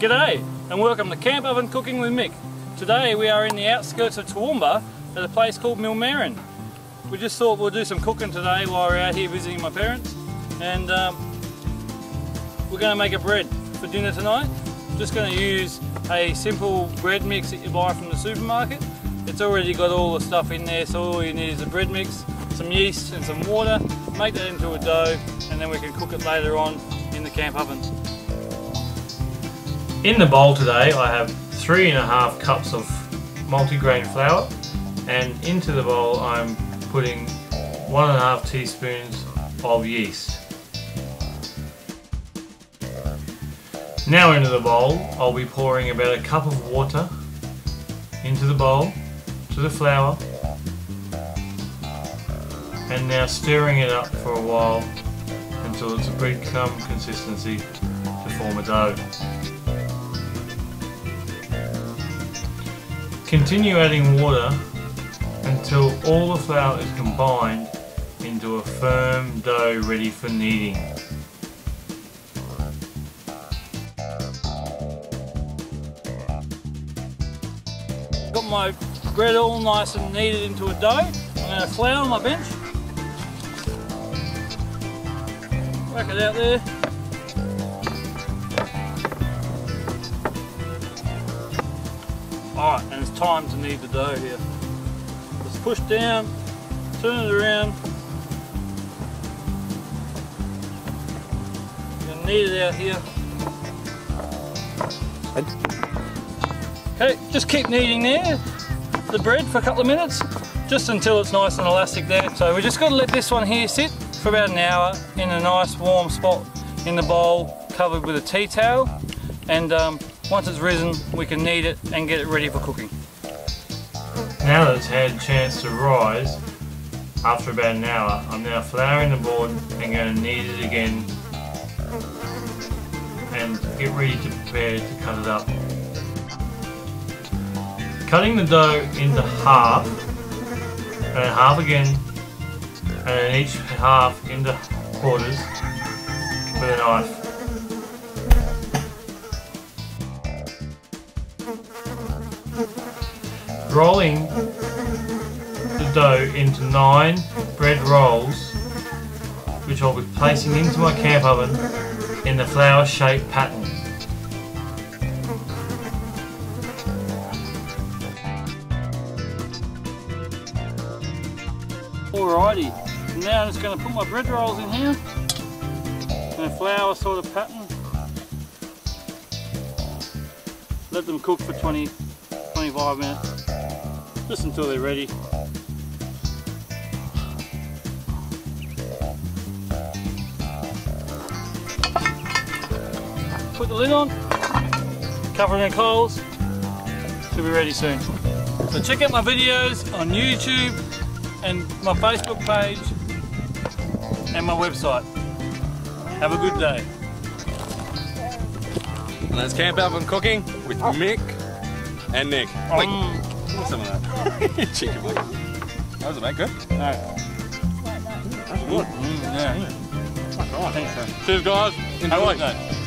G'day and welcome to Camp Oven Cooking with Mick. Today we are in the outskirts of Toowoomba at a place called Millmerran. We just thought we'll do some cooking today while we're out here visiting my parents and um, we're going to make a bread for dinner tonight. Just going to use a simple bread mix that you buy from the supermarket. It's already got all the stuff in there so all you need is a bread mix, some yeast and some water. Make that into a dough and then we can cook it later on in the camp oven. In the bowl today I have three and a half cups of multigrain flour and into the bowl I'm putting one and a half teaspoons of yeast. Now into the bowl I'll be pouring about a cup of water into the bowl to the flour and now stirring it up for a while until it's a breadcrumb consistency to form a dough. Continue adding water until all the flour is combined into a firm dough ready for kneading. Got my bread all nice and kneaded into a dough. I'm going to flour my bench. Whack it out there. Alright, and it's time to knead the dough here. Just push down, turn it around. You're gonna knead it out here. Okay, just keep kneading there, the bread for a couple of minutes, just until it's nice and elastic there. So we just got to let this one here sit for about an hour in a nice warm spot in the bowl, covered with a tea towel. And um, once it's risen, we can knead it and get it ready for cooking. Now that it's had a chance to rise, after about an hour, I'm now flouring the board and going to knead it again and get ready to prepare to cut it up. Cutting the dough into half, and half again, and then each half into quarters with a knife. Rolling the dough into nine bread rolls, which I'll be placing into my camp oven in the flower shaped pattern. Alrighty, now I'm just going to put my bread rolls in here in a flower sort of pattern. Let them cook for 20, 25 minutes, just until they're ready. Put the lid on, cover it in coals, should be ready soon. So check out my videos on YouTube and my Facebook page and my website. Have a good day. And that's Camp Oven Cooking with Mick and Nick. Wait, Um, give me some of that. Chicken wing. That was about good. no. That's good. Mm, yeah. Right. I think so. Cheers guys. Have a Enjoy. good day.